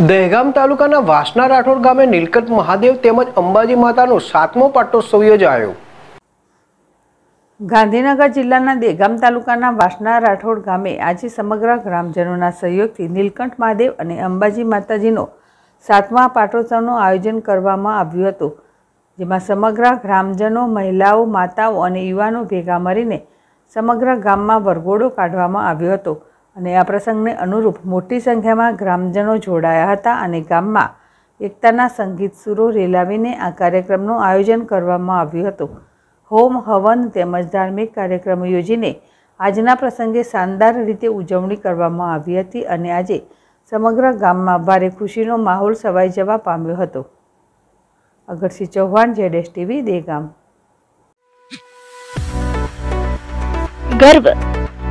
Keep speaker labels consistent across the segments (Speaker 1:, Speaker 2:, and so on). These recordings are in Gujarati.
Speaker 1: દહેગામ તાલુકાના વાસના રાઠોડ ગામે નીલકંઠ મહાદેવ તેમજ અંબાજી માતાનો સાતમો પાટોત્સવ યોજાયો
Speaker 2: ગાંધીનગર જિલ્લાના દેગામ તાલુકાના વાસના રાઠોડ ગામે આજે સમગ્ર ગ્રામજનોના સહયોગથી નીલકંઠ મહાદેવ અને અંબાજી માતાજીનો સાતમા પાટોત્સવનું આયોજન કરવામાં આવ્યું હતું જેમાં સમગ્ર ગ્રામજનો મહિલાઓ માતાઓ અને યુવાનો ભેગા મળીને સમગ્ર ગામમાં વરઘોડો કાઢવામાં આવ્યો હતો અને આ પ્રસંગને અનુરૂપ મોટી સંખ્યામાં ગ્રામજનો જોડાયા હતા અને ગામમાં એકતાના સંગીત સુરો રેલાવીને આ કાર્યક્રમનું આયોજન કરવામાં આવ્યું હતું. હોમ, હવન તેમજ ધાર્મિક કાર્યક્રમો યોજીને આજના પ્રસંગે શાનદાર રીતે ઉજવણી કરવામાં આવી હતી અને આજે સમગ્ર ગામમાં ભારે ખુશીનો માહોલ સવાઈ જવા પામ્યો હતો. Agarsinh Chauhan જેડેશ TV, Degam.
Speaker 3: Garv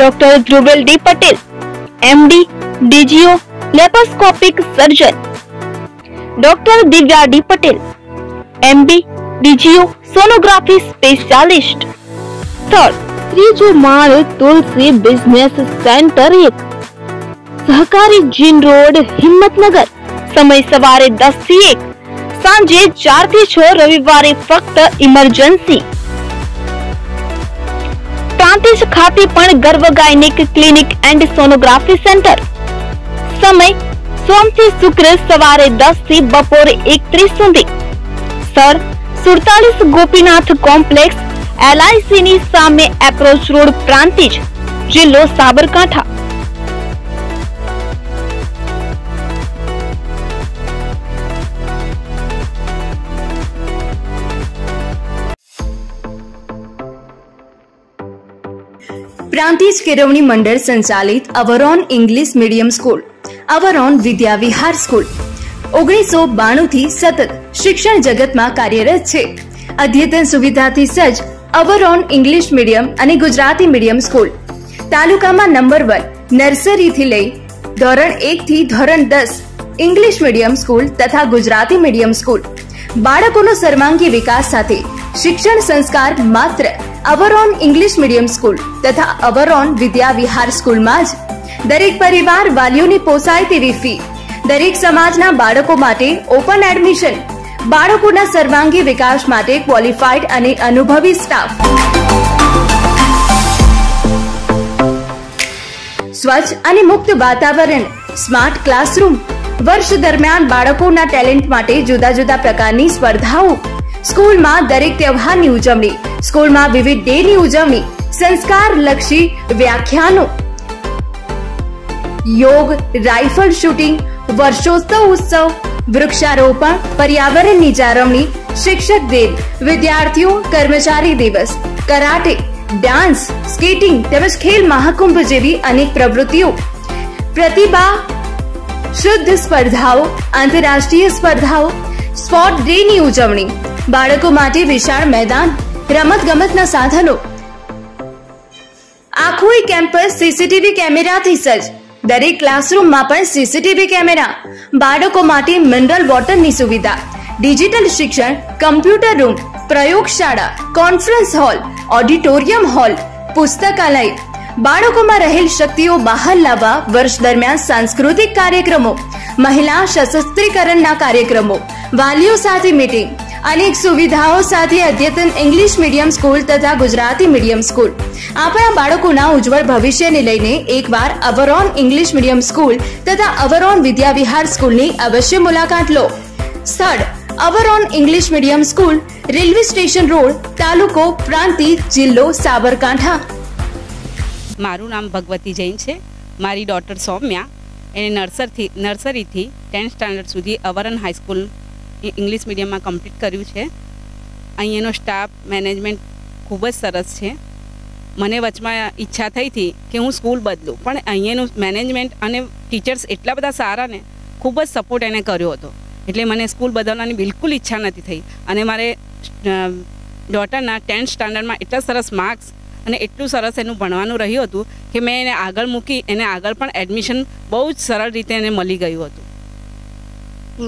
Speaker 3: Doctor Dhruvel D Patel MD DGO laparoscopic surgeon doctor Divya D Patel MD DGO sonography specialist સ્થળ ત્રીજો માળ તુલસી બિઝનેસ સેન્ટર એક સહકારી જીન રોડ હિંમતનગર સમય સવારે દસથી એક સાંજે ચારથી છ રવિવારે ફક્ત ઇમરજન્સી પ્રાંતિજ ખાતે પણ Garv gynaec clinic and sonography centre. સમય સોમથી શુક્ર સવારે દસથી બપોરે એકત્રીસ સુધી. સર, સુડતાલીસ ગોપીનાથ કોમ્પ્લેક્સ એલઆઈસી ની સામે એપ્રોચ રોડ પ્રાંતિજ, જિલ્લો સાબરકાંઠા.
Speaker 4: પ્રાંતિજ કેળવણી મંડળ સંચાલિત our own English medium school, our own Vidya Vihar school. ઓગણીસો બાણું થી સતત શિક્ષણ જગતમાં કાર્યરત છે. અદ્યતન સુવિધાથી સજ્જ અવરોન ઇંગ્લિશ મીડિયમ અને ગુજરાતી મીડિયમ સ્કૂલ. તાલુકામાં નંબર વન, નર્સરીથી લઈ ધોરણ એક થી ધોરણ દસ ઇંગ્લિશ મીડિયમ સ્કૂલ તથા ગુજરાતી મીડિયમ સ્કૂલ. બાળકોનો સર્વાંગી વિકાસ સાથે શિક્ષણ સંસ્કાર માત્ર અવરોન ઇંગ્લિશ મીડિયમ સ્કૂલ તથા અવરોન વિદ્યા વિહાર સ્કૂલમાં જ દરેક પરિવાર વાલીઓની પોસાય તેવી ફી દરેક સમાજના બાળકો માટે ઓપન એડમિશન બાળકોના સર્વાંગી વિકાસ માટે ક્વોલિફાઈડ અને અનુભવી સ્ટાફ સ્વચ્છ અને મુક્ત વાતાવરણ સ્માર્ટ ક્લાસરૂમ વર્ષ દરમિયાન બાળકોના ટેલેન્ટ માટે જુદા જુદા પ્રકારની સ્પર્ધાઓ સ્કૂલમાં દરેક તહેવારની ઉજવણી, સ્કૂલમાં વિવિધ ડે ની ઉજવણી સંસ્કાર લક્ષી વ્યાખ્યાનો. યોગ, રાઇફલ શૂટિંગ, વર્ષોત્સવ ઉત્સવ, વૃક્ષારોપણ, પર્યાવરણની જાળવણી, શિક્ષક દિન, વિદ્યાર્થીઓ કર્મચારી દિવસ, કરાટે, ડાન્સ, સ્કેટિંગ તેમજ ખેલ મહાકુંભ જેવી અનેક પ્રવૃત્તિઓ. પ્રતિભા, શુદ્ધ સ્પર્ધાઓ, આંતરરાષ્ટ્રીય સ્પર્ધાઓ, સ્પોર્ટ ડે ની ઉજવણી બાળકો માટે વિશાળ મેદાન રમત ગમતના સાધનો. આખું કેમ્પસ સીસીટીવી કેમેરાથી સજ્જ. દરેક ક્લાસરૂમમાં પણ સીસીટીવી કેમેરા. બાળકો માટે મિનરલ વોટરની સુવિધા. ડિજિટલ શિક્ષણ, કમ્પ્યુટર રૂમ, પ્રયોગશાળા, કોન્ફરન્સ હોલ, ઓડિટોરિયમ હોલ, પુસ્તકાલય. બાળકોમાં રહેલ શક્તિઓ બહાર લાવવા વર્ષ દરમિયાન સાંસ્કૃતિક કાર્યક્રમો, મહિલા સશસ્ત્રીકરણના કાર્યક્રમો, વાલીઓ સાથે મીટિંગ અનેક સુવિધાઓ સાથે અદ્યતન ઇંગ્લિશ મીડિયમ સ્કૂલ તથા ગુજરાતી મીડિયમ સ્કૂલ આપણા બાળકોના ઉજ્જવળ ભવિષ્યને લઈને એકવાર અવરોન ઇંગ્લિશ મીડિયમ સ્કૂલ તથા અવરોન વિદ્યાવિહાર સ્કૂલની અવશ્ય મુલાકાત લો. સ્થળ our own English medium school railway station road, તાલુકો, પ્રાંતિ, જિલ્લો, સાબરકાંઠા.
Speaker 5: મારું નામ ભગવતી જૈન છે. મારી ડોટર સૌમ્યા. એને નર્સરથી નર્સરીથી ટેન્થ સ્ટાન્ડર્ડ સુધી our own high school English મીડિયમમાં કમ્પ્લીટ કર્યું છે. અહીંયાનો સ્ટાફ મેનેજમેન્ટ ખૂબ જ સરસ છે. મને વચમાં ઈચ્છા થઈ હતી કે હું સ્કૂલ બદલું, પણ અહીંયાનું મેનેજમેન્ટ અને ટીચર્સ એટલા બધા સારા ને, ખૂબ જ સપોર્ટ એને કર્યો હતો. એટલે મને સ્કૂલ બદલવાની બિલકુલ ઈચ્છા નથી થઈ. અને મારે ડોટરના ટેન્થ સ્ટાન્ડર્ડમાં એટલા સરસ માર્ક્સ અને એટલું સરસ એનું ભણવાનું રહ્યું હતું કે મેં એને આગળ મૂકી, એને આગળ પણ એડમિશન બહુ જ સરળ રીતે એને મળી ગયું હતું.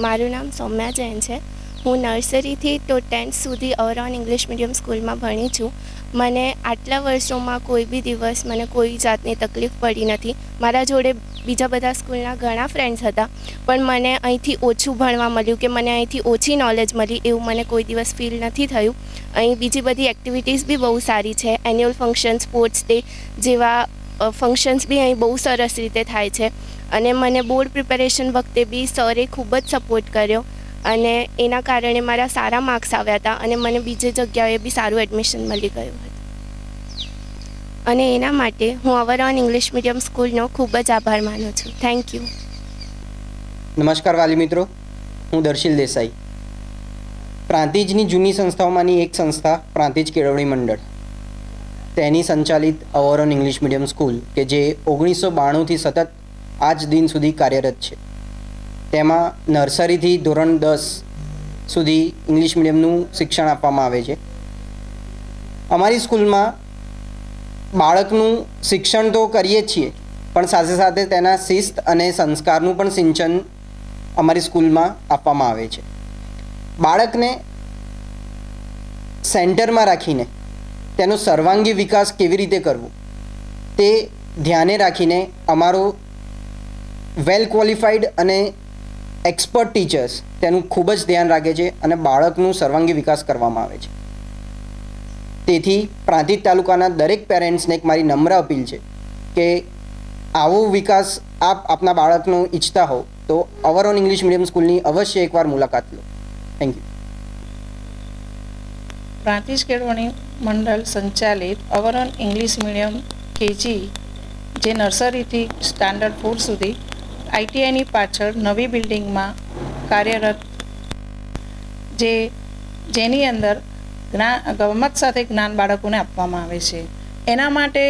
Speaker 6: મારું નામ સૌમ્યા જૈન છે. હું નર્સરીથી તો ટેન્થ સુધી અવરોન ઇંગ્લિશ મીડિયમ સ્કૂલમાં ભણી છું. મને આટલા વર્ષોમાં કોઈ બી દિવસ મને કોઈ જાતની તકલીફ પડી નથી. મારા જોડે બીજા બધા સ્કૂલના ઘણા ફ્રેન્ડ્સ હતા, પણ મને અહીંથી ઓછું ભણવા મળ્યું કે મને અહીંથી ઓછી નોલેજ મળી એવું મને કોઈ દિવસ ફીલ નથી થયું. અહીં બીજી બધી એક્ટિવિટીઝ બી બહુ સારી છે. એન્યુઅલ ફંક્શન સ્પોર્ટ્સ ડે જેવા ફંક્શન્સ બી અહીં બહુ સરસ રીતે થાય છે. અને મને બોર્ડ પ્રિપેરેશન વખતે બી સરે ખૂબ જ સપોર્ટ કર્યો. અને એના કારણે મારા સારા માર્ક્સ આવ્યા હતા અને મને બીજી જગ્યાએ બી સારું એડમિશન મળી ગયું હતું. અને એના માટે હું અવરોન ઇંગ્લિશ મીડિયમ સ્કૂલનો ખૂબ જ આભાર માનું છું. થેન્ક યુ
Speaker 7: નમસ્કાર વાલી મિત્રો. હું દર્શિલ દેસાઈ. પ્રાંતિજની જૂની સંસ્થાઓમાંની એક સંસ્થા પ્રાંતિજ કેળવણી મંડળ. તેની સંચાલિત અવરોન ઇંગ્લિશ મીડિયમ સ્કૂલ કે જે ઓગણીસો બાણુંથી સતત આજ દિન સુધી કાર્યરત છે. તેમાં નર્સરીથી ધોરણ દસ સુધી ઇંગ્લિશ મીડિયમનું શિક્ષણ આપવામાં આવે છે. અમારી સ્કૂલમાં બાળકનું શિક્ષણ તો કરીએ જ છીએ, પણ સાથે સાથે તેના શિસ્ત અને સંસ્કારનું પણ સિંચન અમારી સ્કૂલમાં આપવામાં આવે છે. બાળકને સેન્ટરમાં રાખીને તેનો સર્વાંગી વિકાસ કેવી રીતે કરવો? તે ધ્યાને રાખીને અમારો વેલ ક્વોલિફાઈડ અને એક્સપર્ટ ટીચર્સ તેનું ખૂબ જ ધ્યાન રાખે છે અને બાળકનું સર્વાંગી વિકાસ કરવામાં આવે છે. તેથી પ્રાંતિજ તાલુકાના દરેક પેરેન્ટ્સને એક મારી નમ્ર અપીલ છે કે આવો વિકાસ આપ આપના બાળકનો ઈચ્છતા હો તો અવર ઓન ઇંગ્લિશ મીડિયમ સ્કૂલની અવશ્ય એકવાર મુલાકાત લો. થેન્ક યુ
Speaker 8: પ્રાંતિજ કેળવણી મંડળ સંચાલિત અવરન ઇંગ્લિશ મીડિયમ કેજી, જે નર્સરીથી સ્ટાન્ડર્ડ ફોર સુધી આઈટીઆઈની પાછળ નવી બિલ્ડિંગમાં કાર્યરત જે, જેની અંદર જ્ઞાન ગમત સાથે જ્ઞાન બાળકોને આપવામાં આવે છે. એના માટે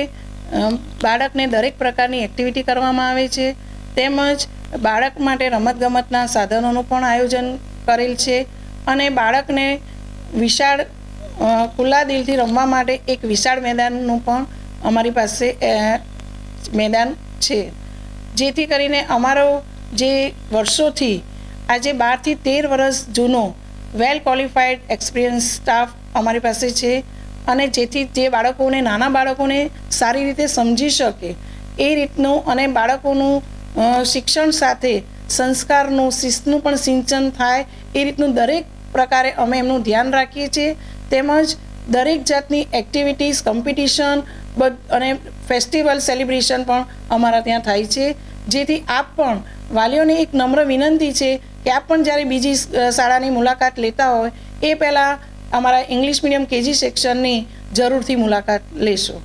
Speaker 8: બાળકને દરેક પ્રકારની એક્ટિવિટી કરવામાં આવે છે. તેમજ બાળક માટે રમતગમતના સાધનોનું પણ આયોજન કરેલ છે. અને બાળકને વિશાળ ખુલ્લા દિલથી રમવા માટે એક વિશાળ મેદાનનું પણ અમારી પાસે મેદાન છે. જેથી કરીને અમારો જે વર્ષોથી, આજે બારથી તેર વર્ષ જૂનો વેલ ક્વોલિફાઈડ એક્સપિરિયન્સ સ્ટાફ અમારી પાસે છે. અને જેથી જે બાળકોને, નાના બાળકોને સારી રીતે સમજી શકે, એ રીતનું અને બાળકોનું શિક્ષણ સાથે સંસ્કારનું, શિસ્તનું પણ સિંચન થાય, એ રીતનું દરેક પ્રકારે અમે એમનું ધ્યાન રાખીએ છીએ. તેમજ દરેક જાતની એક્ટિવિટીઝ કોમ્પિટિશન અને ફેસ્ટિવલ સેલિબ્રેશન પણ અમારા ત્યાં થાય છે. જેથી આપ પણ વાલીઓની એક નમ્ર વિનંતી છે કે આપ પણ જ્યારે બીજી શાળાની મુલાકાત લેતા હોય, એ પહેલાં અમારા ઇંગ્લિશ મીડિયમ કેજી સેક્શનની જરૂરથી મુલાકાત લેશો.